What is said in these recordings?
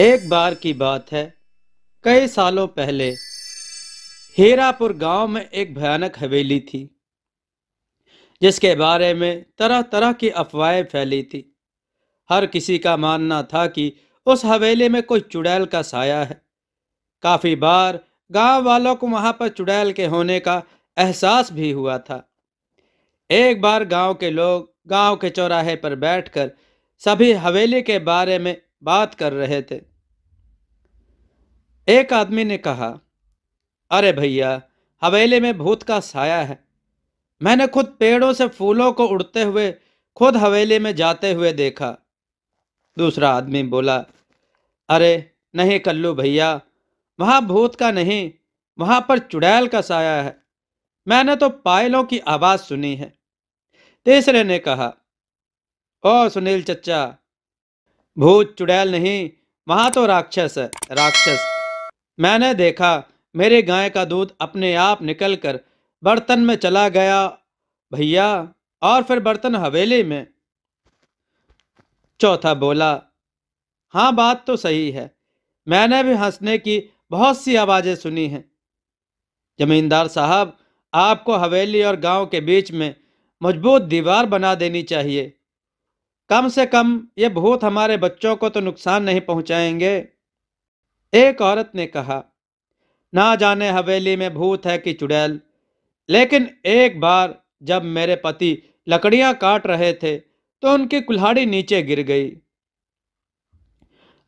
एक बार की बात है। कई सालों पहले हीरापुर गाँव में एक भयानक हवेली थी, जिसके बारे में तरह तरह की अफवाहें फैली थी। हर किसी का मानना था कि उस हवेली में कोई चुड़ैल का साया है। काफ़ी बार गाँव वालों को वहाँ पर चुड़ैल के होने का एहसास भी हुआ था। एक बार गाँव के लोग गाँव के चौराहे पर बैठकर सभी हवेली के बारे में बात कर रहे थे। एक आदमी ने कहा, अरे भैया, हवेली में भूत का साया है। मैंने खुद पेड़ों से फूलों को उड़ते हुए खुद हवेली में जाते हुए देखा। दूसरा आदमी बोला, अरे नहीं कल्लू भैया, वहाँ भूत का नहीं, वहाँ पर चुड़ैल का साया है। मैंने तो पायलों की आवाज़ सुनी है। तीसरे ने कहा, ओ सुनील चच्चा, भूत, चुड़ैल नहीं, वहाँ तो राक्षस है, राक्षस। मैंने देखा, मेरे गाय का दूध अपने आप निकलकर बर्तन में चला गया, भैया, और फिर बर्तन हवेली में। चौथा बोला हाँ बात तो सही है। मैंने भी हंसने की बहुत सी आवाज़ें सुनी हैं। जमींदार साहब, आपको हवेली और गाँव के बीच में मज़बूत दीवार बना देनी चाहिए। कम से कम ये भूत हमारे बच्चों को तो नुकसान नहीं पहुंचाएँगे। एक औरत ने कहा, ना जाने हवेली में भूत है कि चुड़ैल। लेकिन एक बार जब मेरे पति लकड़ियाँ काट रहे थे तो उनकी कुल्हाड़ी नीचे गिर गई।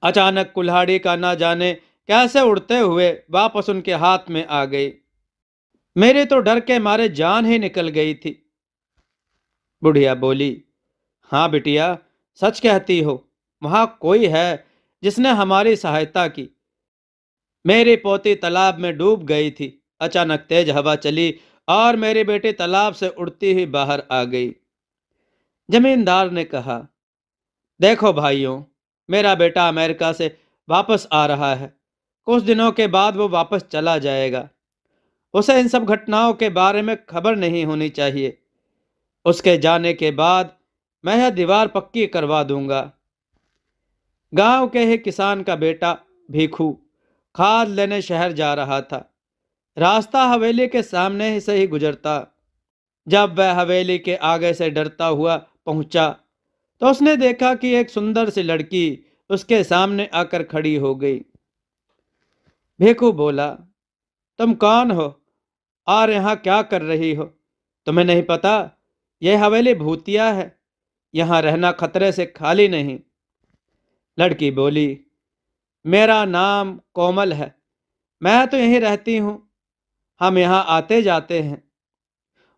अचानक कुल्हाड़ी का ना जाने कैसे उड़ते हुए वापस उनके हाथ में आ गई। मेरे तो डर के मारे जान ही निकल गई थी। बुढ़िया बोली हाँ बिटिया, सच कहती हो, वहाँ कोई है जिसने हमारी सहायता की। मेरी पोती तालाब में डूब गई थी। अचानक तेज हवा चली और मेरी बेटी तालाब से उड़ती हुई बाहर आ गई। जमींदार ने कहा, देखो भाइयों, मेरा बेटा अमेरिका से वापस आ रहा है। कुछ दिनों के बाद वो वापस चला जाएगा। उसे इन सब घटनाओं के बारे में खबर नहीं होनी चाहिए। उसके जाने के बाद मैं यह दीवार पक्की करवा दूँगा। गाँव के ही किसान का बेटा भीखू खाद लेने शहर जा रहा था। रास्ता हवेली के सामने ही से ही गुजरता। जब वह हवेली के आगे से डरता हुआ पहुँचा तो उसने देखा कि एक सुंदर सी लड़की उसके सामने आकर खड़ी हो गई। भीखू बोला, तुम कौन हो? और यहाँ क्या कर रही हो? तुम्हें नहीं पता यह हवेली भूतिया है। यहाँ रहना खतरे से खाली नहीं। लड़की बोली मेरा नाम कोमल है। मैं तो यहीं रहती हूँ। हम यहाँ आते जाते हैं।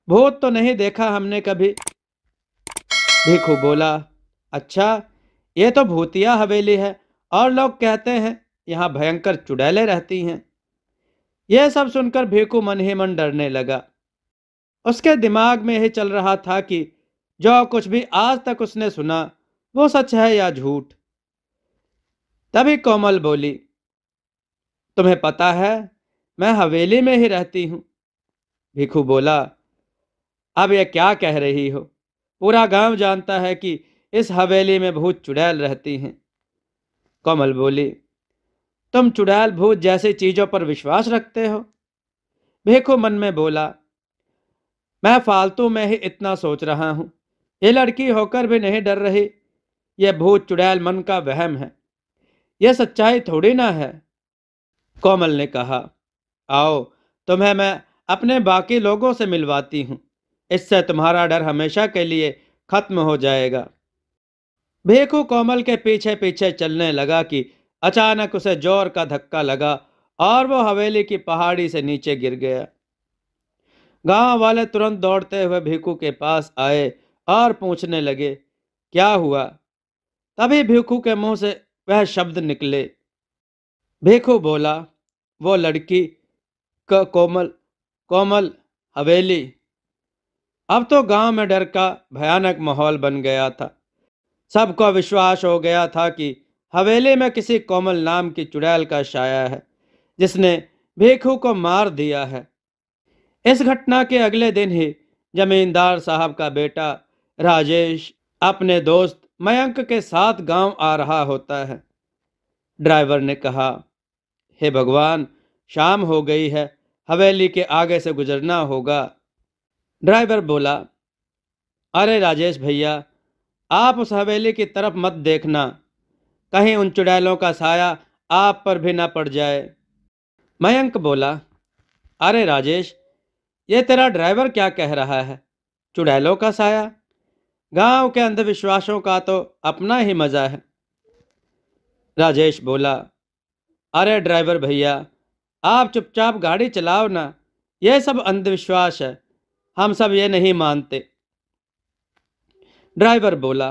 भूत तो नहीं देखा हमने कभी। भीखू बोला अच्छा ये तो भूतिया हवेली है और लोग कहते हैं यहाँ भयंकर चुड़ैले रहती हैं। यह सब सुनकर भीखू मन ही मन डरने लगा। उसके दिमाग में ही चल रहा था कि जो कुछ भी आज तक उसने सुना वो सच है या झूठ। तभी कोमल बोली, तुम्हें पता है, मैं हवेली में ही रहती हूँ। भिखू बोला, अब यह क्या कह रही हो? पूरा गाँव जानता है कि इस हवेली में भूत चुड़ैल रहती हैं। कोमल बोली, तुम चुड़ैल भूत जैसी चीज़ों पर विश्वास रखते हो? भिखू मन में बोला, मैं फालतू में ही इतना सोच रहा हूँ। ये लड़की होकर भी नहीं डर रही। यह भूत चुड़ैल मन का वहम है। यह सच्चाई थोड़ी ना है। कोमल ने कहा, आओ, तुम्हें मैं अपने बाकी लोगों से मिलवाती हूँ। इससे तुम्हारा डर हमेशा के लिए खत्म हो जाएगा। भेखू कोमल के पीछे पीछे चलने लगा कि अचानक उसे ज़ोर का धक्का लगा और वो हवेली की पहाड़ी से नीचे गिर गया। गाँव वाले तुरंत दौड़ते हुए भिखू के पास आए और पूछने लगे, क्या हुआ? तभी भिखू के मुँह से वह शब्द निकले। भिखू बोला, वो लड़की क कोमल कोमल हवेली। अब तो गाँव में डर का भयानक माहौल बन गया था। सबको विश्वास हो गया था कि हवेली में किसी कोमल नाम की चुड़ैल का शाया है, जिसने भिखू को मार दिया है। इस घटना के अगले दिन ही जमींदार साहब का बेटा राजेश अपने दोस्त मयंक के साथ गाँव आ रहा होता है। ड्राइवर ने कहा, हे भगवान, शाम हो गई है, हवेली के आगे से गुजरना होगा। ड्राइवर बोला, अरे राजेश भैया, आप उस हवेली की तरफ़ मत देखना। कहीं उन चुड़ैलों का साया आप पर भी ना पड़ जाए। मयंक बोला, अरे राजेश, ये तेरा ड्राइवर क्या कह रहा है? चुड़ैलों का साया? गाँव के अंधविश्वासों का तो अपना ही मज़ा है। राजेश बोला, अरे ड्राइवर भैया, आप चुपचाप गाड़ी चलाओ ना, ये सब अंधविश्वास है, हम सब ये नहीं मानते। ड्राइवर बोला,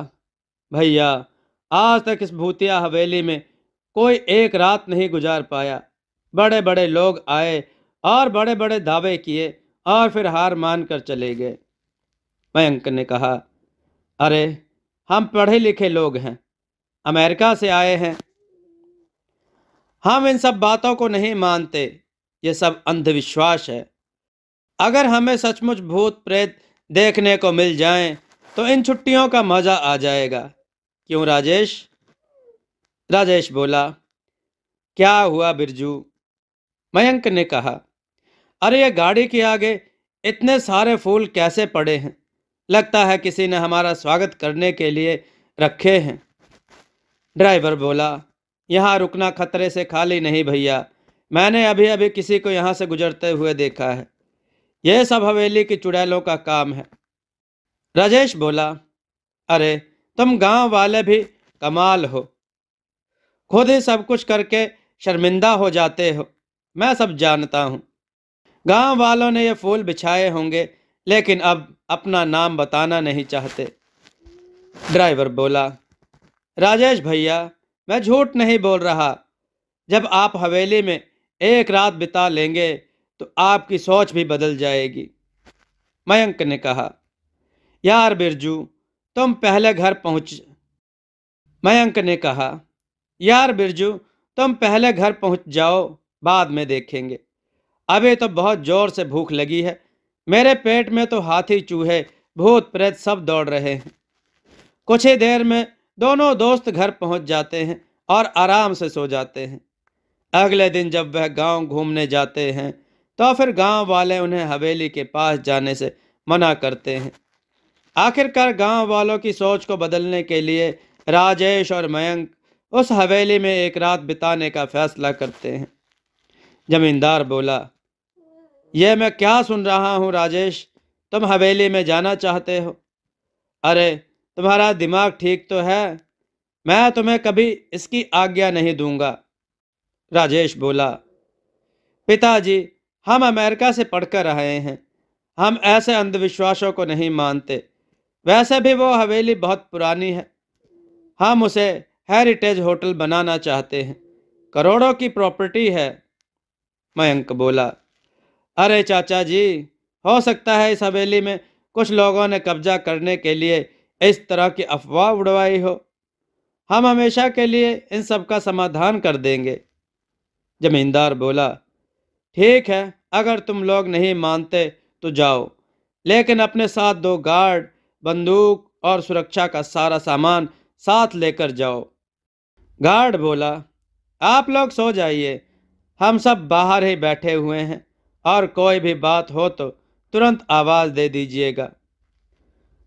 भैया, आज तक इस भूतिया हवेली में कोई एक रात नहीं गुजार पाया। बड़े बड़े लोग आए और बड़े बड़े दावे किए और फिर हार मान कर चले गए। मयंक ने कहा अरे, हम पढ़े लिखे लोग हैं। अमेरिका से आए हैं। हम इन सब बातों को नहीं मानते। ये सब अंधविश्वास है। अगर हमें सचमुच भूत प्रेत देखने को मिल जाएँ तो इन छुट्टियों का मज़ा आ जाएगा। क्यों राजेश? राजेश बोला, क्या हुआ बिरजू? मयंक ने कहा, अरे, ये गाड़ी के आगे इतने सारे फूल कैसे पड़े हैं? लगता है किसी ने हमारा स्वागत करने के लिए रखे हैं। ड्राइवर बोला, यहाँ रुकना खतरे से खाली नहीं भैया। मैंने अभी अभी किसी को यहाँ से गुजरते हुए देखा है। यह सब हवेली की चुड़ैलों का काम है। राजेश बोला, अरे, तुम गाँव वाले भी कमाल हो। खुद ही सब कुछ करके शर्मिंदा हो जाते हो। मैं सब जानता हूँ। गाँव वालों ने ये फूल बिछाए होंगे लेकिन अब अपना नाम बताना नहीं चाहते। ड्राइवर बोला, राजेश भैया, मैं झूठ नहीं बोल रहा। जब आप हवेली में एक रात बिता लेंगे तो आपकी सोच भी बदल जाएगी। मयंक ने कहा, यार बिरजू, तुम पहले घर पहुँच मयंक ने कहा, यार बिरजू, तुम पहले घर पहुँच जाओ, बाद में देखेंगे। अभी तो बहुत ज़ोर से भूख लगी है मेरे पेट में तो हाथी चूहे, भूत प्रेत सब दौड़ रहे हैं। कुछ ही देर में दोनों दोस्त घर पहुँच जाते हैं और आराम से सो जाते हैं। अगले दिन जब वह गाँव घूमने जाते हैं तो फिर गाँव वाले उन्हें हवेली के पास जाने से मना करते हैं। आखिरकार गाँव वालों की सोच को बदलने के लिए राजेश और मयंक उस हवेली में एक रात बिताने का फैसला करते हैं। जमींदार बोला यह मैं क्या सुन रहा हूँ राजेश? तुम हवेली में जाना चाहते हो। अरे, तुम्हारा दिमाग ठीक तो है? मैं तुम्हें कभी इसकी आज्ञा नहीं दूँगा। राजेश बोला, पिताजी, हम अमेरिका से पढ़कर आए हैं। हम ऐसे अंधविश्वासों को नहीं मानते। वैसे भी वो हवेली बहुत पुरानी है। हम उसे हेरिटेज होटल बनाना चाहते हैं। करोड़ों की प्रॉपर्टी है, मयंक बोला। अरे चाचा जी, हो सकता है इस हवेली में कुछ लोगों ने कब्जा करने के लिए इस तरह की अफवाह उड़वाई हो। हम हमेशा के लिए इन सब का समाधान कर देंगे। जमींदार बोला, ठीक है, अगर तुम लोग नहीं मानते तो जाओ, लेकिन अपने साथ दो गार्ड, बंदूक और सुरक्षा का सारा सामान साथ लेकर जाओ। गार्ड बोला, आप लोग सो जाइए, हम सब बाहर ही बैठे हुए हैं। और कोई भी बात हो तो तुरंत आवाज़ दे दीजिएगा।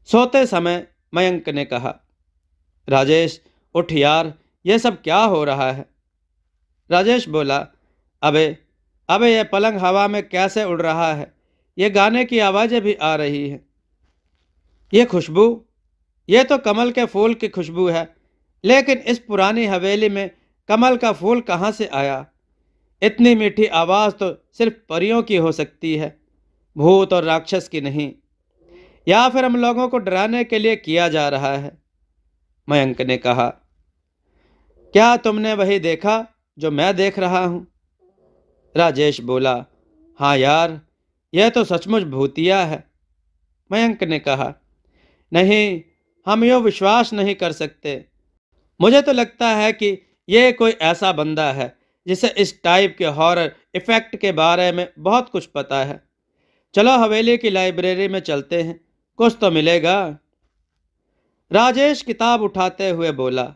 सोते समय मयंक ने कहा, राजेश, उठ यार, ये सब क्या हो रहा है? राजेश बोला, अबे अबे, ये पलंग हवा में कैसे उड़ रहा है? ये गाने की आवाज़ें भी आ रही हैं। ये खुशबू, ये तो कमल के फूल की खुशबू है, लेकिन इस पुरानी हवेली में कमल का फूल कहाँ से आया? इतनी मीठी आवाज़ तो सिर्फ़ परियों की हो सकती है, भूत और राक्षस की नहीं। या फिर हम लोगों को डराने के लिए किया जा रहा है? मयंक ने कहा, क्या तुमने वही देखा जो मैं देख रहा हूँ? राजेश बोला हाँ यार, यह तो सचमुच भूतिया है। मयंक ने कहा, नहीं, हम यो विश्वास नहीं कर सकते। मुझे तो लगता है कि यह कोई ऐसा बंदा है जिसे इस टाइप के हॉरर इफ़ेक्ट के बारे में बहुत कुछ पता है। चलो हवेली की लाइब्रेरी में चलते हैं। कुछ तो मिलेगा। राजेश किताब उठाते हुए बोला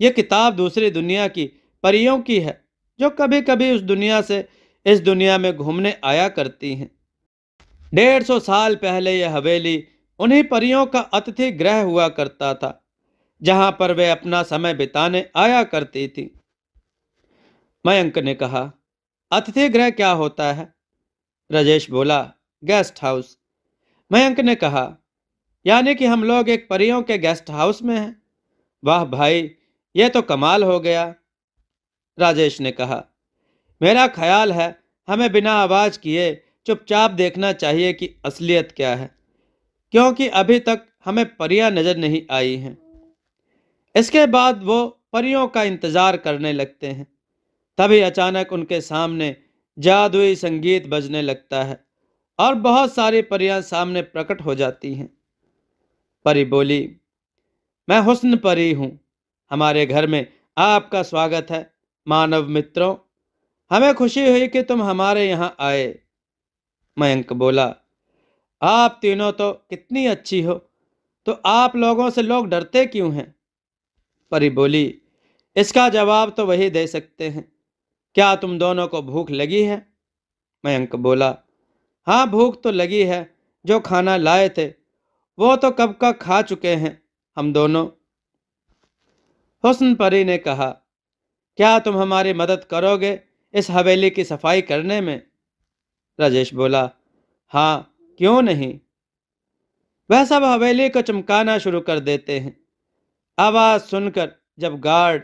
यह किताब दूसरी दुनिया की परियों की है, जो कभी कभी उस दुनिया से इस दुनिया में घूमने आया करती हैं। डेढ़ सौ साल पहले यह हवेली उन्हीं परियों का अतिथि ग्रह हुआ करता था, जहाँ पर वे अपना समय बिताने आया करती थी। मयंक ने कहा, अतिथि गृह क्या होता है? राजेश बोला, गेस्ट हाउस. मयंक ने कहा, यानी कि हम लोग एक परियों के गेस्ट हाउस में हैं? वाह भाई, ये तो कमाल हो गया। राजेश ने कहा, मेरा ख्याल है, हमें बिना आवाज़ किए चुपचाप देखना चाहिए कि असलियत क्या है, क्योंकि अभी तक हमें परियाँ नज़र नहीं आई हैं। इसके बाद वो परियों का इंतज़ार करने लगते हैं। तभी अचानक उनके सामने जादुई संगीत बजने लगता है और बहुत सारी परियाँ सामने प्रकट हो जाती हैं। परी बोली, मैं हुस्न परी हूँ। हमारे घर में आपका स्वागत है, मानव मित्रों। हमें खुशी हुई कि तुम हमारे यहाँ आए। मयंक बोला, आप तीनों तो कितनी अच्छी हो तो आप लोगों से लोग डरते क्यों हैं? परी बोली, इसका जवाब तो वही दे सकते हैं। क्या तुम दोनों को भूख लगी है? मयंक बोला हाँ भूख तो लगी है, जो खाना लाए थे, वो तो कब का खा चुके हैं हम दोनों। हुस्न परी ने कहा, क्या तुम हमारी मदद करोगे इस हवेली की सफ़ाई करने में? राजेश बोला हाँ क्यों नहीं? वह सब हवेली को चमकाना शुरू कर देते हैं। आवाज़ सुनकर जब गार्ड,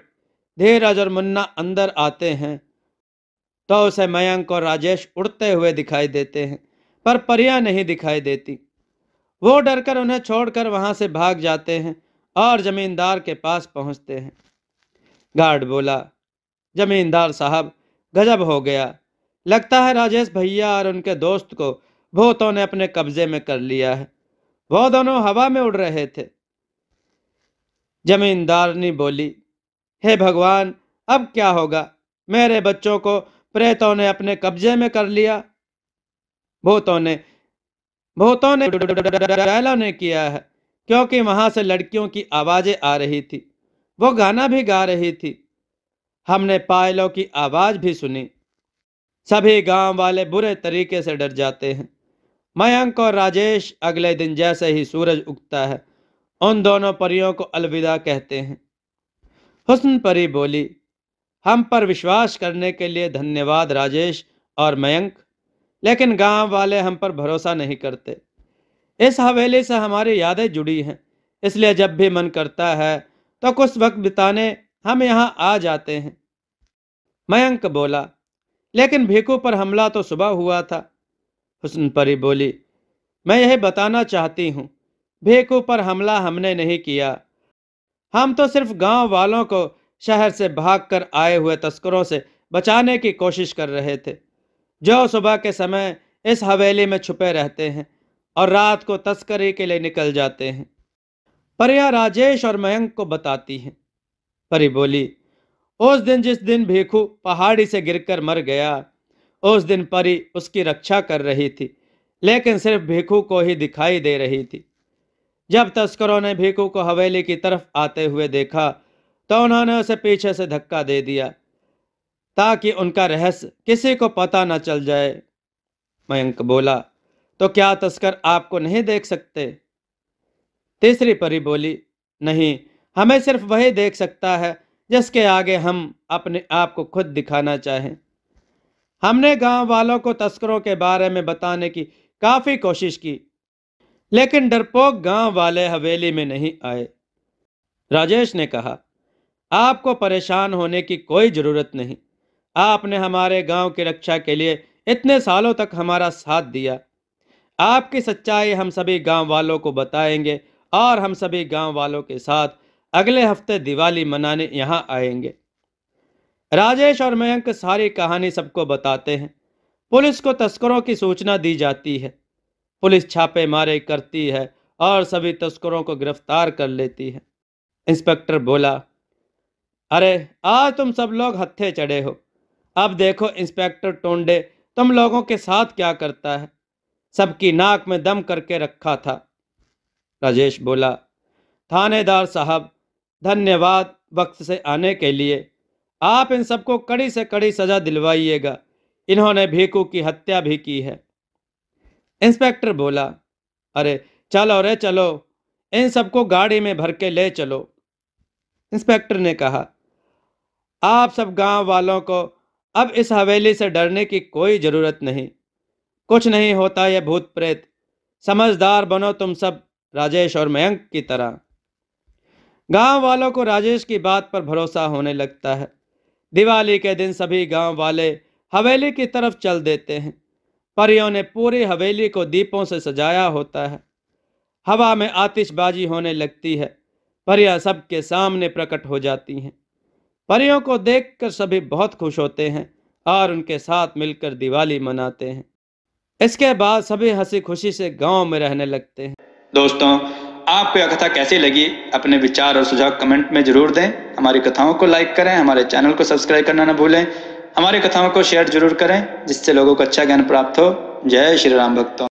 धीरज और मुन्ना अंदर आते हैं तो उसे मयंक और राजेश उड़ते हुए दिखाई देते हैं, पर परियाँ नहीं दिखाई देती। वो डरकर उन्हें छोड़कर वहाँ से भाग जाते हैं और जमींदार के पास पहुँचते हैं। गार्ड बोला, जमींदार साहब, गजब हो गया। लगता है राजेश भैया और उनके दोस्त को भूतों ने अपने कब्जे में कर लिया है। वो दोनों हवा में उड़ रहे थे। जमींदारनी बोली, हे भगवान, अब क्या होगा? मेरे बच्चों को प्रेतों ने अपने कब्जे में कर लिया। भूतों ने भूतों ने ने किया है, क्योंकि वहाँ से लड़कियों की आवाज़ें आ रही थी। वो गाना भी गा रही थी। हमने पायलों की आवाज़ भी सुनी। सभी गाँव वाले बुरे तरीके से डर जाते हैं। मयंक और राजेश अगले दिन जैसे ही सूरज उगता है, उन दोनों परियों को अलविदा कहते हैं। हुस्न परी बोली हम पर विश्वास करने के लिए धन्यवाद, राजेश और मयंक। लेकिन गाँव वाले हम पर भरोसा नहीं करते। इस हवेली से हमारी यादें जुड़ी हैं। इसलिए जब भी मन करता है तो कुछ वक्त बिताने हम यहाँ आ जाते हैं। मयंक बोला, लेकिन भीखू पर हमला तो सुबह हुआ था। हुसन परी बोली, मैं यही बताना चाहती हूँ। भीखू पर हमला हमने नहीं किया। हम तो सिर्फ़ गाँव वालों को शहर से भागकर आए हुए तस्करों से बचाने की कोशिश कर रहे थे। जो सुबह के समय इस हवेली में छुपे रहते हैं और रात को तस्करी के लिए निकल जाते हैं। परिया राजेश और मयंक को बताती हैं। परी बोली, उस दिन जिस दिन भीखू पहाड़ी से गिरकर मर गया, उस दिन परी उसकी रक्षा कर रही थी, लेकिन सिर्फ़ भीखू को ही दिखाई दे रही थी। जब तस्करों ने भीखू को हवेली की तरफ़ आते हुए देखा तो उन्होंने उसे पीछे से धक्का दे दिया, ताकि उनका रहस्य किसी को पता न चल जाए। मयंक बोला तो क्या तस्कर आपको नहीं देख सकते? तीसरी परी बोली, नहीं, हमें सिर्फ़ वही देख सकता है, जिसके आगे हम अपने आप को खुद दिखाना चाहें। हमने गाँव वालों को तस्करों के बारे में बताने की काफ़ी कोशिश की, लेकिन डरपोक गाँव वाले हवेली में नहीं आए। राजेश ने कहा आपको परेशान होने की कोई ज़रूरत नहीं। आपने हमारे गाँव की रक्षा के लिए इतने सालों तक हमारा साथ दिया। आपकी सच्चाई हम सभी गाँव वालों को बताएँगे और हम सभी गाँव वालों के साथ अगले हफ़्ते दिवाली मनाने यहाँ आएँगे। राजेश और मयंक सारी कहानी सबको बताते हैं। पुलिस को तस्करों की सूचना दी जाती है। पुलिस छापे मारे करती है और सभी तस्करों को गिरफ़्तार कर लेती है। इंस्पेक्टर बोला अरे, आज तुम सब लोग हत्थे चढ़े हो। अब देखो, इंस्पेक्टर टोंडे, तुम लोगों के साथ क्या करता है? सबकी नाक में दम करके रखा था। राजेश बोला, थानेदार साहब, धन्यवाद वक्त से आने के लिए। आप इन सबको कड़ी से कड़ी सजा दिलवाइएगा। इन्होंने भीकू की हत्या भी की है। इंस्पेक्टर बोला, अरे, चलो रे, चलो। इन सबको गाड़ी में भर के ले चलो। इंस्पेक्टर ने कहा आप सब गाँव वालों को अब इस हवेली से डरने की कोई ज़रूरत नहीं। कुछ नहीं होता यह भूत प्रेत। समझदार बनो तुम सब, राजेश और मयंक की तरह। गाँव वालों को राजेश की बात पर भरोसा होने लगता है। दिवाली के दिन सभी गाँव वाले हवेली की तरफ़ चल देते हैं। परियों ने पूरी हवेली को दीपों से सजाया होता है। हवा में आतिशबाजी होने लगती है। परियाँ सबके सामने प्रकट हो जाती हैं। परियों को देखकर सभी बहुत खुश होते हैं और उनके साथ मिलकर दिवाली मनाते हैं। इसके बाद सभी हँसी खुशी से गाँव में रहने लगते हैं। दोस्तों आपको यह कथा कैसी लगी? अपने विचार और सुझाव कमेंट में ज़रूर दें। हमारी कथाओं को लाइक करें, हमारे चैनल को सब्सक्राइब करना न भूलें। हमारी कथाओं को शेयर ज़रूर करें, जिससे लोगों को अच्छा ज्ञान प्राप्त हो। जय श्री राम भक्तों।